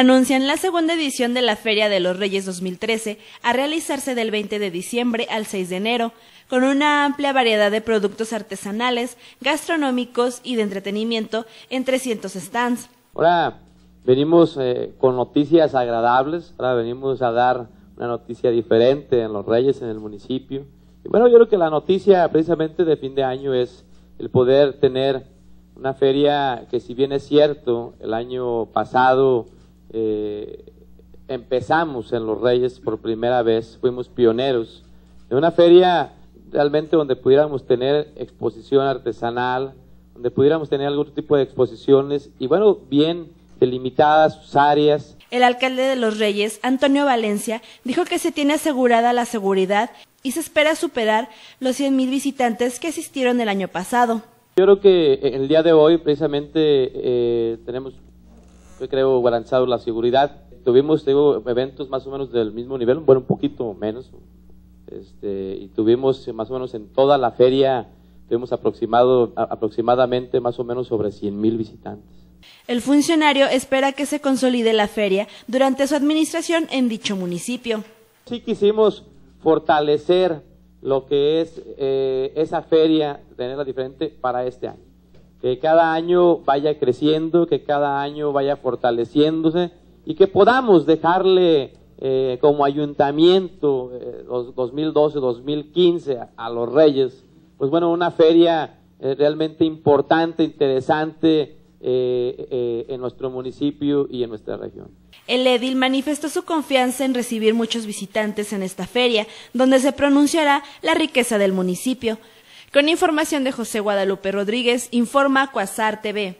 Anuncian la segunda edición de la Feria de los Reyes 2013 a realizarse del 20 de diciembre al 6 de enero, con una amplia variedad de productos artesanales, gastronómicos y de entretenimiento en 300 stands. Ahora venimos eh, con noticias agradables, ahora venimos a dar una noticia diferente en los Reyes, en el municipio. Y bueno, yo creo que la noticia precisamente de fin de año es el poder tener una feria que si bien es cierto, el año pasado eh, empezamos en Los Reyes por primera vez, fuimos pioneros, en una feria realmente donde pudiéramos tener exposición artesanal, donde pudiéramos tener algún tipo de exposiciones y bueno, bien delimitadas sus áreas. El alcalde de Los Reyes, Antonio Valencia, dijo que se tiene asegurada la seguridad y se espera superar los 100.000 visitantes que asistieron el año pasado. Yo creo que el día de hoy precisamente eh, tenemos, yo creo, garantizado la seguridad. Tuvimos digo, eventos más o menos del mismo nivel, bueno, un poquito menos, este, y tuvimos más o menos en toda la feria, tuvimos aproximado, aproximadamente más o menos sobre 100 mil visitantes. El funcionario espera que se consolide la feria durante su administración en dicho municipio. Sí quisimos fortalecer lo que es eh, esa feria, tenerla diferente para este año. Que cada año vaya creciendo, que cada año vaya fortaleciéndose y que podamos dejarle eh, como ayuntamiento eh, 2012-2015 a, los Reyes, pues bueno, una feria eh, realmente importante, interesante eh, en nuestro municipio y en nuestra región. El edil manifestó su confianza en recibir muchos visitantes en esta feria, donde se pronunciará la riqueza del municipio. Con información de José Guadalupe Rodríguez, informa Cuasar TV.